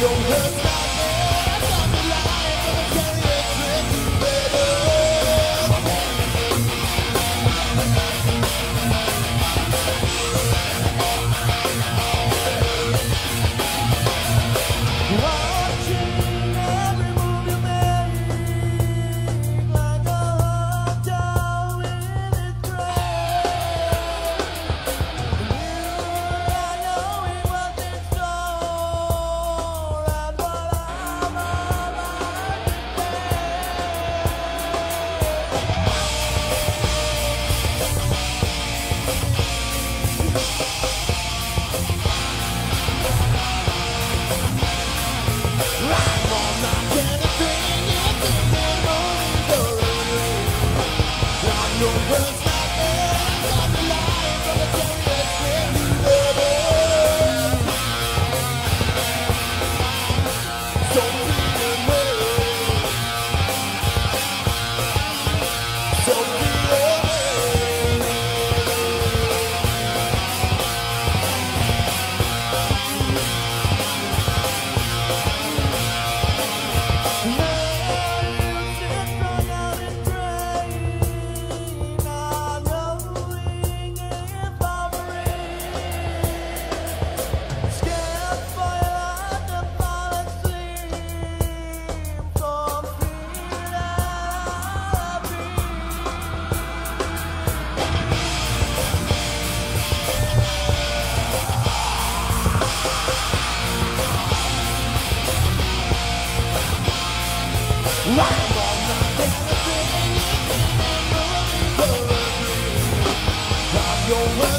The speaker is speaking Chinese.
永恒。your way.